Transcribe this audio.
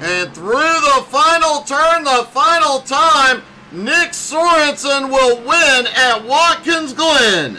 And through the final turn, the final time, Nick Sorensen will win at Watkins Glen.